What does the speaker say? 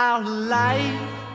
our life.